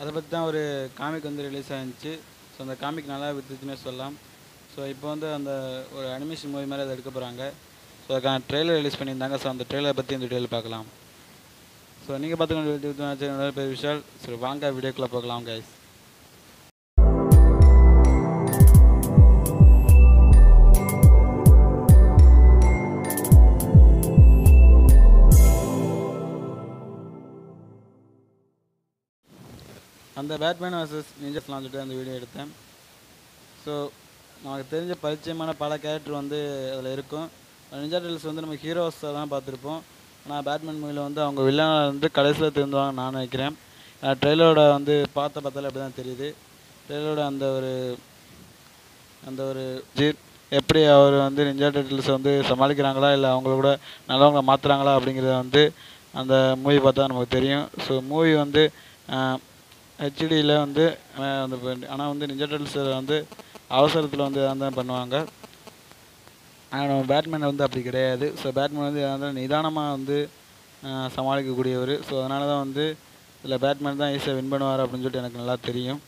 அதை பற்றி தான் ஒரு காமிக் வந்து ரிலீஸ் ஆகிருந்துச்சு ஸோ அந்த காமிக் நல்லா விற்றுச்சுன்னே சொல்லலாம் ஸோ இப்போ வந்து அந்த ஒரு அனிமேஷன் மூவி மாதிரி அதை எடுக்க போகிறாங்க ஸோ அதுக்கான ட்ரெய்லர் ரிலீஸ் பண்ணியிருந்தாங்க ஸோ அந்த ட்ரெய்லர் பற்றி இந்த டீட்டெயில் பார்க்கலாம் ஸோ நீங்கள் பார்த்துக்கொண்டு பேர் விஷால் சரி வாங்க வீடியோக்குள்ளே பார்க்கலாம் கைஸ் அந்த பேட்மேன் வர்சஸ் நிஞ்சஸ்லாம் சொல்லிட்டு அந்த வீடியோ எடுத்தேன். ஸோ நமக்கு தெரிஞ்ச பரிச்சயமான பல கேரக்டர் வந்து அதில் இருக்கும். நிஞ்சா டெல்ஸ் வந்து நம்ம ஹீரோஸை தான் பார்த்துருப்போம். ஆனால் பேட்மேன் மூவியில் வந்து அவங்க வில்லனாக வந்து கடைசியில் திருந்துவாங்க நான் நினைக்கிறேன். ட்ரெயிலரோட வந்து பார்த்த பார்த்தாலே அப்படி தான் தெரியுது. ட்ரெயிலரோட அந்த ஒரு அந்த ஒரு ஜீப் எப்படி அவர் வந்து நிஞ்சா டெட்டில்ஸ் வந்து சமாளிக்கிறாங்களா இல்லை அவங்கள கூட நல்லவங்கள மாற்றுறாங்களா அப்படிங்கிறத வந்து அந்த மூவி பார்த்தா நமக்கு தெரியும். ஸோ மூவி வந்து ஹெச்டியில் வந்து அந்த ஆனால் வந்து நிஞ்சா டெட்டில்ஸ் வந்து அவசரத்தில் வந்து இதான் தான் பண்ணுவாங்க. ஆனால் நம்ம பேட்மேன் வந்து அப்படி கிடையாது. ஸோ பேட்மேன் வந்து எதா நிதானமாக வந்து சமாளிக்கக்கூடியவர். ஸோ அதனால தான் வந்து இதில் பேட்மேன் தான் ஈஸியாக வின் பண்ணுவார் அப்படின்னு சொல்லிட்டு எனக்கு நல்லா தெரியும்.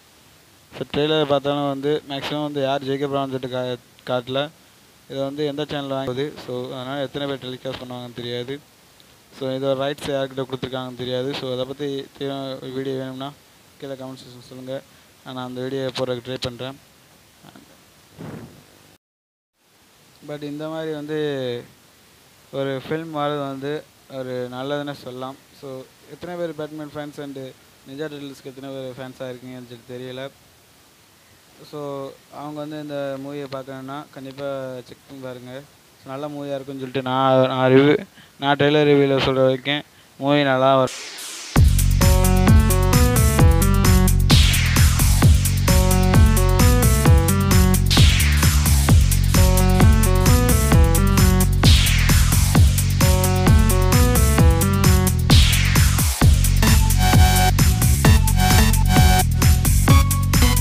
ஸோ ட்ரெய்லர் பார்த்தாலும் வந்து மேக்ஸிமம் வந்து யார் ஜெயிக்க போகிறான்னு சொல்லிட்டு கா காட்டல. இதை வந்து எந்த சேனல் வாங்குது ஸோ அதனால் எத்தனை பேர் டெலிகாஸ்ட் பண்ணுவாங்கன்னு தெரியாது. ஸோ இதோட ரைட்ஸ் யார்கிட்ட கொடுத்துருக்காங்கன்னு தெரியாது. ஸோ அதை பற்றி வீடியோ வேணும்னா கீழே கமெண்ட் செக்ஷன் சொல்லுங்கள் நான் அந்த வீடியோ போடுறதுக்கு ட்ரை பண்ணுறேன் பட் இந்த மாதிரி வந்து ஒரு ஃபில்ம் வரது வந்து ஒரு நல்லதுன்னு சொல்லலாம். ஸோ எத்தனை பேர் பேட்மேன் ஃபேன்ஸ் அண்டு நிஜா டெட்டில்ஸ்க்கு எத்தனை பேர் ஃபேன்ஸாக இருக்கீங்கன்னு சொல்லி தெரியல. ஸோ அவங்க வந்து இந்த மூவியை பார்க்கணுன்னா கண்டிப்பாக செக் பண்ணி பாருங்கள் ஸோ நல்ல மூவியாக இருக்குன்னு சொல்லிட்டு நான் நான் ரிவ்யூ நான் ட்ரெய்லர் ரிவ்யூவில் சொல்கிற வரைக்கும் மூவி நல்லா வரும்.